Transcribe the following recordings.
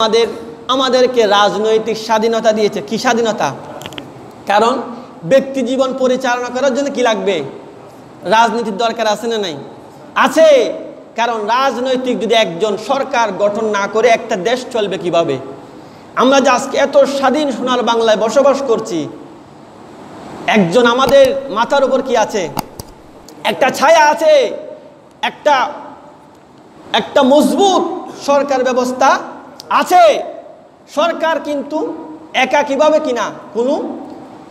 আমাদের, আমাদেরকে রাজনৈতিক স্বাধীনতা দিয়েছে। কি স্বাধীনতা? কারণ ব্যক্তি জীবন পরিচালনা করার জন্য কি লাগবে? রাজনীতির দরকার আছে না নাই? আছে। কারণ রাজনৈতিক যদি একজন সরকার গঠন না করে একটা দেশ চলবে কীভাবে? আমরা যে আজকে এত স্বাধীন সোনার বাংলায় বসবাস করছি, একজন আমাদের মাথার উপর কি আছে? একটা ছায়া আছে। একটা একটা মজবুত সরকার ব্যবস্থা আছে। সরকার কিন্তু একা কীভাবে কিনা? কোনো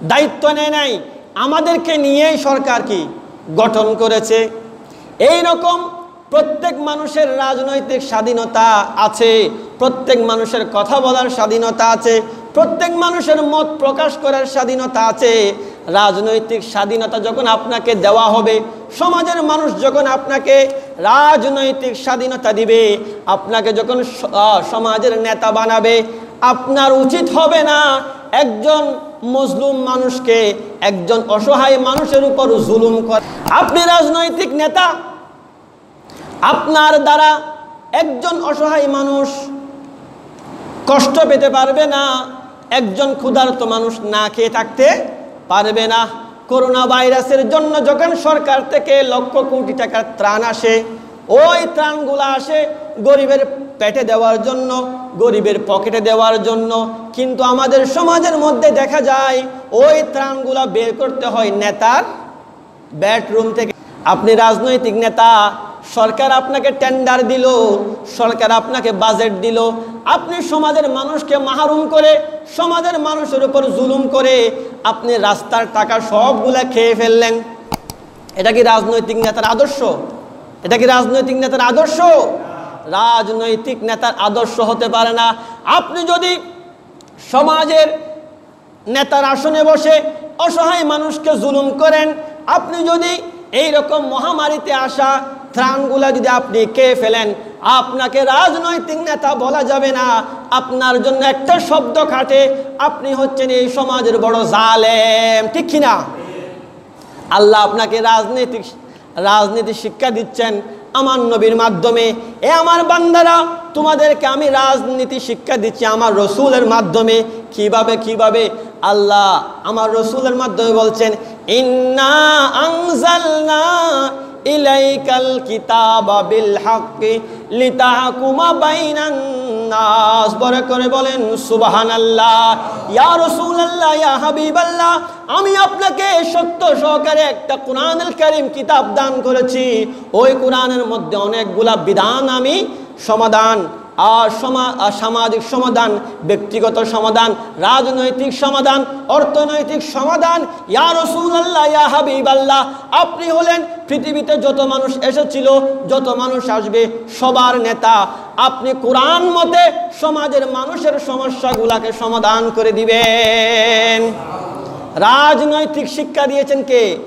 দায়িত্ব নেয় নাই। আমাদেরকে নিয়েই সরকার কি গঠন করেছে? এই রকম প্রত্যেক মানুষের রাজনৈতিক স্বাধীনতা আছে। প্রত্যেক মানুষের কথা বলার স্বাধীনতা আছে। প্রত্যেক মানুষের মত প্রকাশ করার স্বাধীনতা আছে। রাজনৈতিক স্বাধীনতা যখন আপনাকে দেওয়া হবে, সমাজের মানুষ যখন আপনাকে রাজনৈতিক স্বাধীনতা দিবে, আপনাকে যখন সমাজের নেতা বানাবে, আপনার উচিত হবে না একজন মজলুম মানুষকে, একজন অসহায় মানুষের উপর জুলুম কর। আপনি রাজনৈতিক নেতা, আপনার দ্বারা একজন অসহায় মানুষ কষ্ট পেতে পারবে না, একজন ক্ষুধার্ত মানুষ না খেয়ে থাকতে পারবে না। করোনা ভাইরাসের জন্য যখন সরকার থেকে লক্ষ কোটি টাকার ত্রাণ আসে, ওই ত্রাণগুলো আসে গরিবের পেটে দেওয়ার জন্য, গরিবের পকেটে দেওয়ার জন্য। কিন্তু আমাদের সমাজের মধ্যে দেখা যায়, ওই ত্রাণগুলা বের করতে হয় নেতার বেডরুম থেকে। আপনি রাজনৈতিক নেতা সরকার আপনাকে টেন্ডার দিল, সরকার আপনাকে বাজেট দিল। আপনি সমাজের মানুষকে মাহরুম করে, সমাজের মানুষের উপর জুলুম করে আপনি রাস্তার টাকা সবগুলা খেয়ে ফেললেন। এটা কি রাজনৈতিক নেতার আদর্শ? এটা কি রাজনৈতিক নেতার আদর্শ? রাজনৈতিক নেতার আদর্শ হতে পারে না। আপনি যদি সমাজের নেতার আসনে বসে অসহায় মানুষকে জুলুম করেন, আপনি যদি এই রকম মহামারীতে আসা ত্রাণগুলা যদি আপনি কে ফেলেন, আপনাকে রাজনৈতিক নেতা বলা যাবে না। আপনার জন্য একটা শব্দ খাটে। আপনি হচ্ছেন এই সমাজের বড় জালেম, ঠিক কিনা? আল্লাহ আপনাকে রাজনৈতিক রাজনীতি শিক্ষা দিচ্ছেন আমার নবীর মাধ্যমে। এ আমার বান্দারা, তোমাদেরকে আমি রাজনীতি শিক্ষা দিচ্ছি আমার রসুলের মাধ্যমে। কীভাবে কীভাবে? আল্লাহ আমার রসুলের মাধ্যমে বলছেন, ইন্না আনজালনা ইলাইকাল কিতাবা বিল হাক্কি লিতাহকুমা বাইনান নাস। বড় করে বলেন, সুবহানাল্লাহ, ইয়া রাসূলুল্লাহ, ইয়া হাবিবাল্লাহ, আমি আপনাকে সত্য সহকারে একটা কোরআনুল কারীম কিতাব দান করেছি। ওই কোরআনের মধ্যে অনেকগুলা বিধান আমি সমাধান আর সমা সামাজিক সমাধান, ব্যক্তিগত সমাধান, রাজনৈতিক সমাধান, অর্থনৈতিক সমাধান। ইয়া রসুল্লাহ ইয়া হাবিবাল্লাহ, আপনি হলেন পৃথিবীতে যত মানুষ এসেছিল, যত মানুষ আসবে, সবার নেতা। আপনি কোরআন মতে সমাজের মানুষের সমস্যাগুলাকে সমাধান করে দিবেন। রাজনৈতিক শিক্ষা দিয়েছেন কে?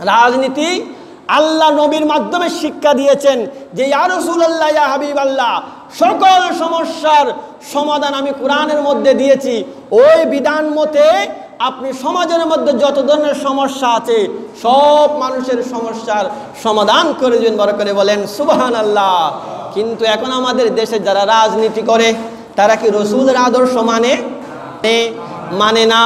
রাজনীতি? আল্লাহ নবীর মাধ্যমে শিক্ষা দিয়েছেন যে, ইয়া রাসূলুল্লাহ, ইয়া হাবিব আল্লাহ সকল সমস্যার সমাধান আমি কোরআনের মধ্যে দিয়েছি। ওই বিধান মতে আপনি সমাজের মধ্যে যত ধরনের সমস্যা আছে, সব মানুষের সমস্যার সমাধান করে দিবেন বড় করে বলেন সুবহান আল্লাহ কিন্তু এখন আমাদের দেশে যারা রাজনীতি করে, তারা কি রসুলের আদর্শ মানে? মানে মানে না।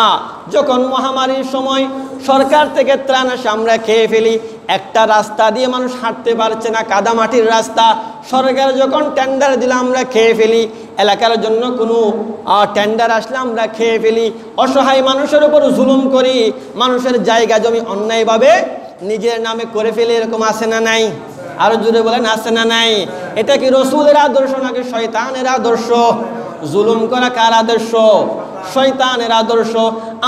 যখন মহামারীর সময় সরকার থেকে ত্রাণ আসে, আমরা খেয়ে ফেলি। একটা রাস্তা দিয়ে মানুষ হাঁটতে পারছে না, কাদামাটির রাস্তা। সরকার যখন টেন্ডার দিলে আমরা খেয়ে ফেলি। এলাকার জন্য কোনো টেন্ডার আসলে আমরা খেয়ে ফেলি। অসহায় মানুষের উপর জুলুম করি। মানুষের জায়গা জমি অন্যায়ভাবে নিজের নামে করে ফেলি, এরকম আছে না নাই? আরও জুড়ে বলেন, আছে না নাই? এটা কি রসুলের আদর্শ নাকি শয়তানের আদর্শ? জুলুম করা কার আদর্শ? শয়তানের আদর্শ।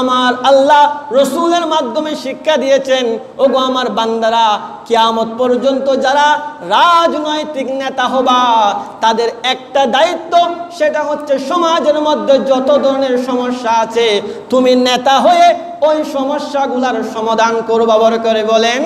আমার আল্লাহ রসুলের মাধ্যমে শিক্ষা দিয়েছেন, ওগো আমার বান্দারা, কিয়ামত পর্যন্ত যারা রাজনৈতিক নেতা হবা, তাদের একটা দায়িত্ব, সেটা হচ্ছে সমাজের মধ্যে যত ধরনের সমস্যা আছে, তুমি নেতা হয়ে ওই সমস্যাগুলার সমাধান করবা। বড় করে বলেন